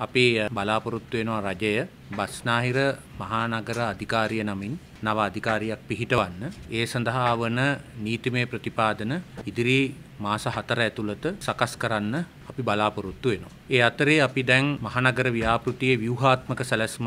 අපි බලාපොරොත්තු වෙනවා රජය බස්නාහිර මහානගර අධිකාරිය නමින් නව අධිකාරියක් පිහිටවන්න ඒ සඳහා වන නීතිමය ප්‍රතිපාදන ඉදිරි මාස හතර ඇතුළත සකස් කරන්න අපි බලාපොරොත්තු වෙනවා. ඒ අතරේ අපි දැන් මහනගර ව්‍යාපෘතියේ ව්‍යුහාත්මක සැලැස්ම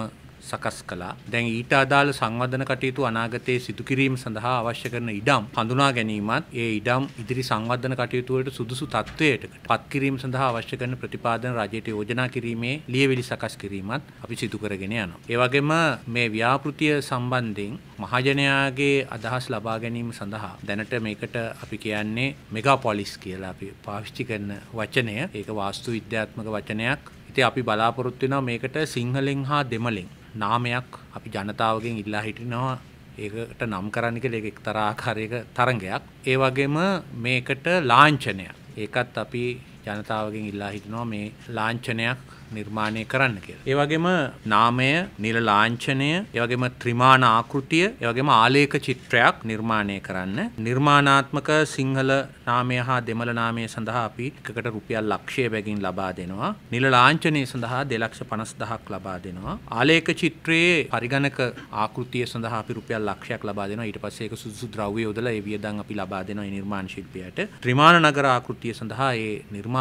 සකස් කළා. දැන් ඊට අදාළ සංවර්ධන කටයුතු අනාගතයේ සිදු කිරීම සඳහා අවශ්‍ය කරන ඉඩම් හඳුනා ගැනීමත් ඒ ඉඩම් ඉදිරි සංවර්ධන කටයුතු වලට සුදුසු තත්ත්වයට පත් කිරීම සඳහා අවශ්‍ය කරන ප්‍රතිපාදන රජයට යෝජනා කිරීමේ ලියවිලි සකස් කිරීමත් අපි සිදු කරගෙන යනවා. ඒ වගේම මේ ව්‍යාපෘතිය සම්බන්ධයෙන් මහජනයාගේ අදහස් ලබා ගැනීම සඳහා දැනට මේකට අපි කියන්නේ මෙගාපොලිස් කියලා අපි පාවිච්චි කරන වචනය. ඒක වාස්තු විද්‍යාත්මක වචනයක්. ඉතින් අපි බලාපොරොත්තු වෙනවා මේකට සිංහලෙන් හා දෙමළෙන් නාමයක් අපි ජනතාවගෙන් ඉල්ලා හිටිනවා ඒකට නම් කරන්න කියලා ඒක එක්තරා ආකාරයක තරඟයක්. ඒ වගේම මේකට ලාංඡනයක්. ඒකත් අපි ජනතාවගෙන් ඉල්ලා හිටිනවා මේ ලාංඡනයක් නිර්මාණය කරන්න කියලා. ඒ වගේම නාමය, නිල ලාංඡනය, ඒ වගේම ත්‍රිමාණ ආකෘතිය, ඒ වගේම ආලේඛ චිත්‍රයක් නිර්මාණය කරන්න. නිර්මාණාත්මක සිංහල නාමය හා දෙමළ නාමය සඳහා අපි එකකට රුපියල් ලක්ෂය බැගින් ලබා දෙනවා. නිල ලාංඡනය සඳහා 250000ක් ලබා දෙනවා. ආලේඛ චිත්‍රයේ පරිගණක ආකෘතිය සඳහා අපි රුපියල් ලක්ෂයක් ලබා දෙනවා. ඊට පස්සේ ඒක සුදුසු ද්‍රව්‍ය යොදලා ඒ වියදම් අපි ලබා දෙනවා නිර්මාණ ශිල්පියාට. ත්‍රිමාණ නගර ආකෘතිය සඳහා ඒ නිර්මාණ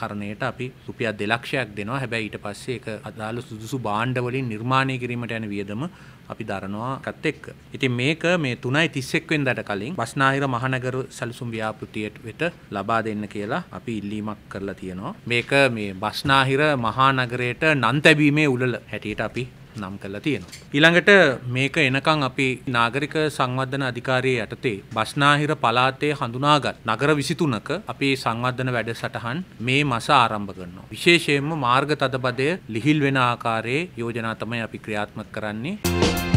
කරණයට අපි රුපියල් 2 ලක්ෂයක් දෙනවා. හැබැයි ඊට පස්සේ ඒක අදාළ සුදුසු භාණ්ඩ වලින් නිර්මාණය කිරීමට යන වියදම අපි දරනවා කත් එක්ක. ඉතින් මේක මේ 3.31 වෙනිදාට කලින් බස්නාහිර මහනගර සැලසුම් ව්‍යාපෘතියට වෙත ලබා දෙන්න කියලා අපි ඉල්ලීමක් කරලා තියෙනවා. මේක මේ බස්නාහිර මහානගරයට නම් තැබීමේ උළෙල හැටියට අපි නම් කරලා තියෙනවා. ඊළඟට මේක එනකන් අපි නාගරික සංවර්ධන අධිකාරිය යටතේ බස්නාහිර පළාතේ හඳුනාගත් නගර 23ක අපි සංවර්ධන වැඩසටහන් මේ මාස ආරම්භ කරනවා. විශේෂයෙන්ම මාර්ග තදබදය ලිහිල් වෙන ආකාරයේ යෝජනා තමයි අපි ක්‍රියාත්මක කරන්නේ.